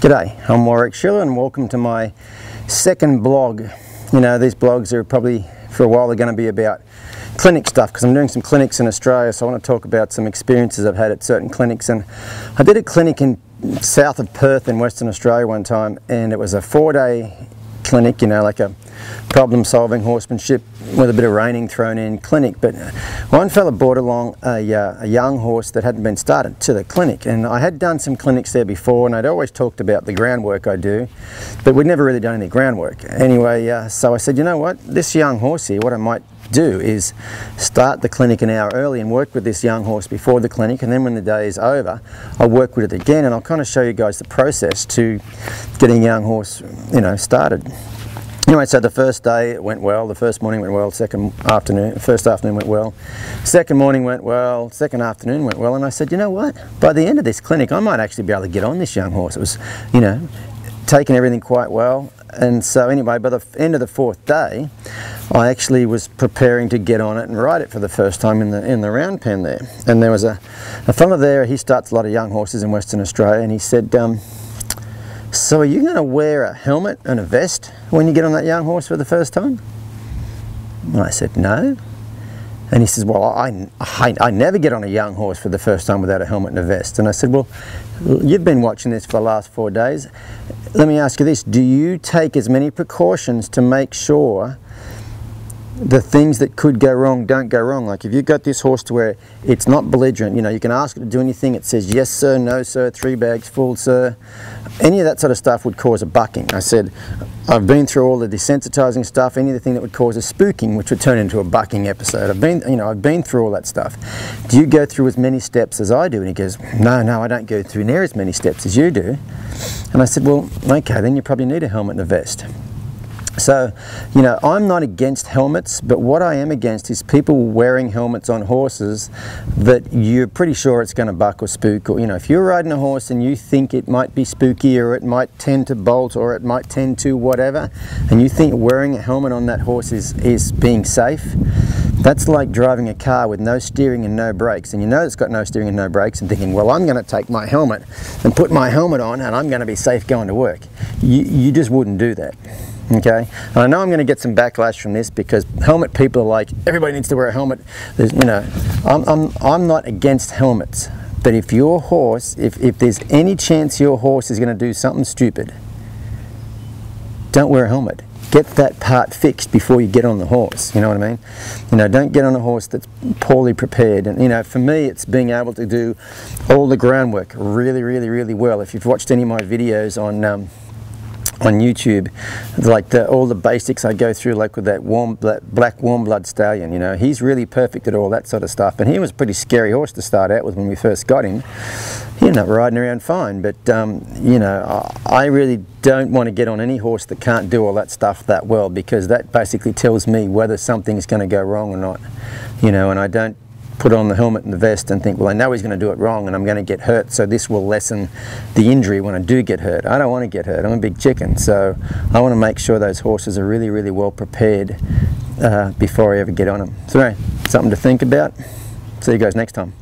G'day, I'm Warwick Schiller and welcome to my second blog. You know, these blogs are probably, for a while, they're going to be about clinic stuff because I'm doing some clinics in Australia, so I want to talk about some experiences I've had at certain clinics. And I did a clinic in south of Perth in Western Australia one time, and it was a four-day clinic, you know, like a problem-solving horsemanship with a bit of reining thrown in clinic. But one fella brought along a, uh, a, young horse that hadn't been started to the clinic. And I had done some clinics there before and I'd always talked about the groundwork I do, but we'd never really done any groundwork. Anyway, uh, so I said, you know what, this young horse here, what I might do is start the clinic an hour early and work with this young horse before the clinic and then when the day is over I'll work with it again and I'll kind of show you guys the process to getting a young horse you know started Anyway, so the first day it went well, the first morning went well, second afternoon, first afternoon went well, second morning went well, second afternoon went well, and I said, you know what, by the end of this clinic I might actually be able to get on this young horse. It was, you know, taking everything quite well, and so anyway, by the end of the fourth day, I actually was preparing to get on it and ride it for the first time in the in the round pen there. And there was a, a fella there, he starts a lot of young horses in Western Australia, and he said, um, so are you going to wear a helmet and a vest when you get on that young horse for the first time? And I said, no. And he says, well, I, I, I, never get on a young horse for the first time without a helmet and a vest. And I said, well, you've been watching this for the last four days. Let me ask you this. Do you take as many precautions to make sure the things that could go wrong don't go wrong. Like if you've got this horse to where it's not belligerent, you know, you can ask it to do anything, it says yes sir, no sir, three bags full sir. Any of that sort of stuff would cause a bucking. I said, I've been through all the desensitizing stuff, anything that would cause a spooking, which would turn into a bucking episode. I've been, you know, I've been through all that stuff. Do you go through as many steps as I do? And he goes, no, no, I don't go through near as many steps as you do. And I said, well, okay, then you probably need a helmet and a vest. So, you know, I'm not against helmets, but what I am against is people wearing helmets on horses that you're pretty sure it's going to buck or spook. Or, you know, if you're riding a horse and you think it might be spooky or it might tend to bolt or it might tend to whatever, and you think wearing a helmet on that horse is, is being safe, that's like driving a car with no steering and no brakes. And you know it's got no steering and no brakes and thinking, well, I'm going to take my helmet and put my helmet on and I'm going to be safe going to work. You, you just wouldn't do that okay? And I know I'm going to get some backlash from this because helmet people are like everybody needs to wear a helmet. There's you know I'm, I'm, I'm not against helmets but if your horse if, if there's any chance your horse is going to do something stupid don't wear a helmet. Get that part fixed before you get on the horse you know what I mean? You know don't get on a horse that's poorly prepared. And you know for me it's being able to do all the groundwork really really really well. If you've watched any of my videos on um, on YouTube, like the, all the basics I go through, like with that warm black warm blood stallion. You know, he's really perfect at all that sort of stuff. And he was a pretty scary horse to start out with when we first got him. He ended up riding around fine, but um, you know, I really don't want to get on any horse that can't do all that stuff that well because that basically tells me whether something's going to go wrong or not. You know, and I don't put on the helmet and the vest and think, well, I know he's going to do it wrong and I'm going to get hurt, so this will lessen the injury when I do get hurt. I don't want to get hurt. I'm a big chicken, so I want to make sure those horses are really, really well prepared uh, before I ever get on them. So, anyway, something to think about. See you guys next time.